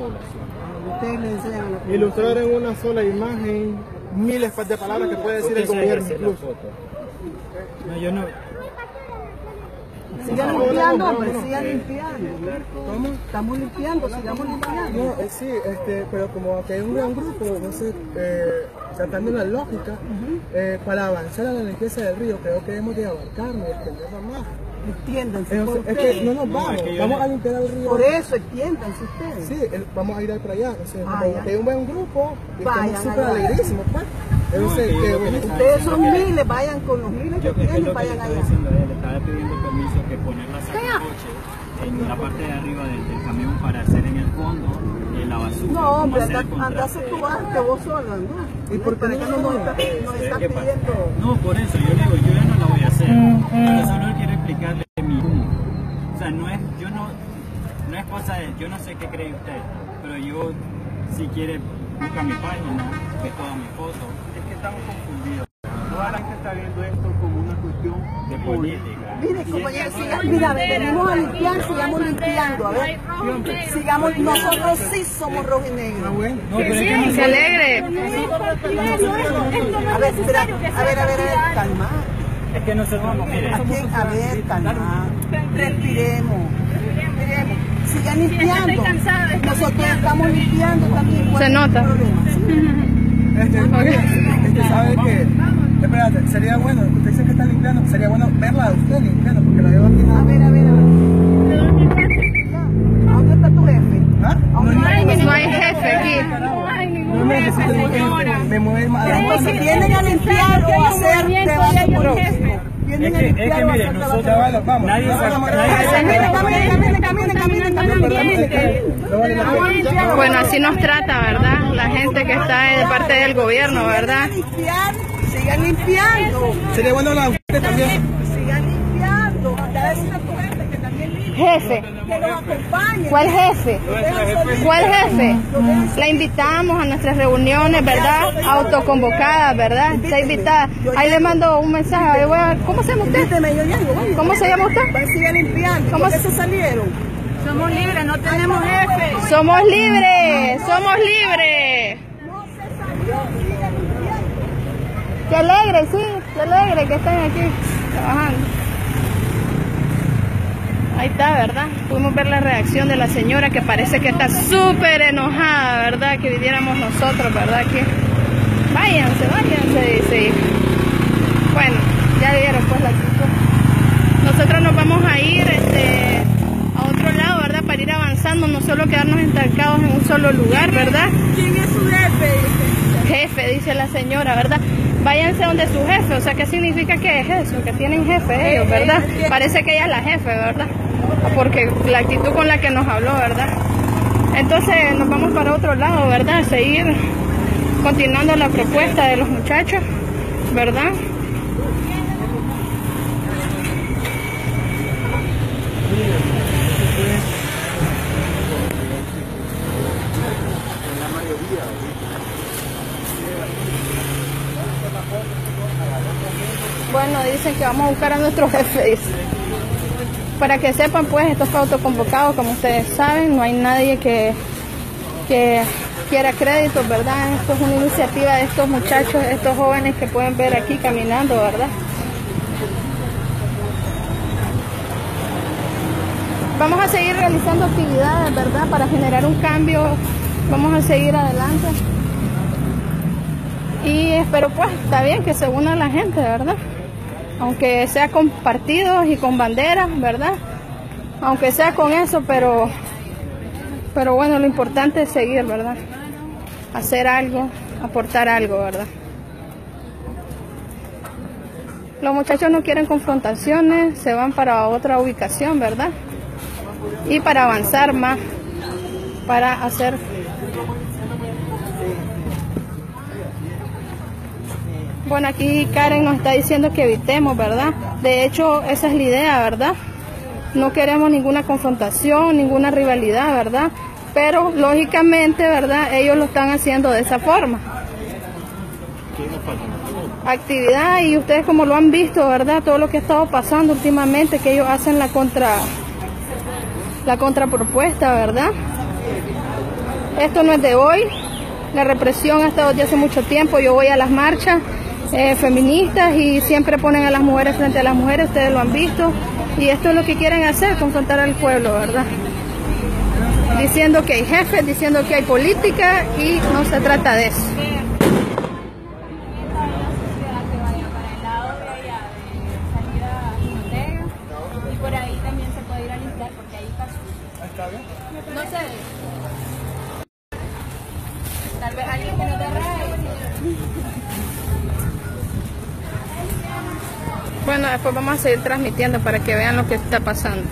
población. Ustedes le enseñan a. Ilustrar en una sola imagen miles de palabras que puede decir el gobierno incluso. No, yo no. Sigan limpiando, hombre, sigan limpiando. ¿Cómo? Estamos limpiando, sigamos limpiando. No, eh, sí, este, pero como que hay un gran grupo, no sé, eh, tratando la lógica, eh, para avanzar a la limpieza del río, creo que debemos de abarcarnos y extenderla más. Entiéndanse Eh, por es que ustedes. no nos vamos, es que yo vamos a limpiar el río. Por eso, entiéndanse ustedes. Sí, el- vamos a ir para allá. Como que un buen grupo y Vayan estamos súper alegrísimos, pues. Entonces, que que, Ustedes diciendo son que- miles, vayan con los miles que tienen, vayan allá. diciendo a él, le estaba pidiendo permiso que poner la sacacoche en la parte de arriba del, del camión para hacer en el fondo eh, la basura. No, hombre, anda, el contraste. anda a hacer tu arte vos sola, ¿no? ¿Y por qué no nos está, pidiendo. No, por eso yo le digo, yo sé qué cree usted, pero yo, si quiere, busca mi página, ve todas mis fotos. Es que estamos confundidos. Toda la gente está viendo esto como una cuestión de política. Mire, compañeros, siga- mira, venimos a limpiar, sigamos limpiando, a ver. Sigamos, nosotros sí somos rojo y negro. ah, bueno. No, pero es que no Se alegre. A ver, espera, a ver, a ver, a ver, calma. Es que nosotros, mire, Aquí, a ver, calma. Respiremos. Respiremos. Sigan limpiando. Nosotros estamos limpiando también. ¿Cuál Se nota. problema? Este, este sabe que, espérate, sería bueno, usted dice que está limpiando, sería bueno verla a usted limpiando, porque la veo aquí. A ver, a ver, a ver. ¿A ¿Dónde está tu jefe? ¿Ah? No hay jefe aquí. No necesito que me mueve más a la Entonces, ¿vienen a limpiar o a hacer ¿Vienen a limpiar o hacer nadie nadie Bueno, así nos trata, ¿verdad? La gente que está de parte del gobierno, ¿verdad? Sigan limpiando. Sería bueno hablar a usted también. Sigan limpiando. Jefe. ¿Cuál jefe? ¿Cuál jefe? La invitamos a nuestras reuniones, ¿verdad? Autoconvocadas, ¿verdad? Está invitada. Ahí le mando un mensaje. Ahí voy a- ¿Cómo se llama usted? ¿Cómo se llama usted? Sigan limpiando. ¿Cómo ¿Por qué se- se salieron? Somos libres, no tenemos jefe. Somos libres, somos libres. No se salió, sigan limpiando. Qué alegre, sí, qué alegre que estén aquí trabajando. Ahí está, ¿verdad? Pudimos ver la reacción de la señora que parece que está súper enojada, ¿verdad? Que viviéramos nosotros, ¿verdad? Que váyanse, váyanse, dice. Bueno, ya vieron pues la actitud. Nosotros nos vamos a ir este, a otro lado, ¿verdad? Para ir avanzando, no solo quedarnos estancados en un solo lugar, ¿verdad? ¿Quién es su jefe? Jefe, dice la señora, ¿verdad? Váyanse donde su jefe, o sea, ¿qué significa que es eso? Que tienen jefe ellos, ¿verdad? Parece que ella es la jefe, ¿verdad? Porque la actitud con la que nos habló, ¿verdad? Entonces nos vamos para otro lado, ¿verdad? A seguir continuando la propuesta de los muchachos, ¿verdad? Bueno, dicen que vamos a buscar a nuestro jefe, dice. Para que sepan, pues, esto fue autoconvocado, como ustedes saben, no hay nadie que, que quiera créditos, ¿verdad? Esto es una iniciativa de estos muchachos, estos jóvenes que pueden ver aquí caminando, ¿verdad? Vamos a seguir realizando actividades, ¿verdad? Para generar un cambio, vamos a seguir adelante. Y espero pues, está bien que se una la gente, ¿verdad? Aunque sea con partidos y con banderas, ¿verdad? Aunque sea con eso, pero, pero bueno, lo importante es seguir, ¿verdad? Hacer algo, aportar algo, ¿verdad? Los muchachos no quieren confrontaciones, se van para otra ubicación, ¿verdad? Y para avanzar más, para hacer Bueno, aquí Karen nos está diciendo que evitemos, ¿verdad? De hecho, esa es la idea, ¿verdad? No queremos ninguna confrontación, ninguna rivalidad, ¿verdad? Pero lógicamente, ¿verdad? Ellos lo están haciendo de esa forma. Actividad y ustedes como lo han visto, ¿verdad? Todo lo que ha estado pasando últimamente, que ellos hacen la contra la contrapropuesta, ¿verdad? Esto no es de hoy. La represión ha estado desde hace mucho tiempo. Yo voy a las marchas eh, feministas y siempre ponen a las mujeres frente a las mujeres. Ustedes lo han visto. Y esto es lo que quieren hacer, confrontar al pueblo, ¿verdad? Diciendo que hay jefes, diciendo que hay política y no se trata de eso. No sé. Tal vez alguien que no te Bueno, después vamos a seguir transmitiendo para que vean lo que está pasando.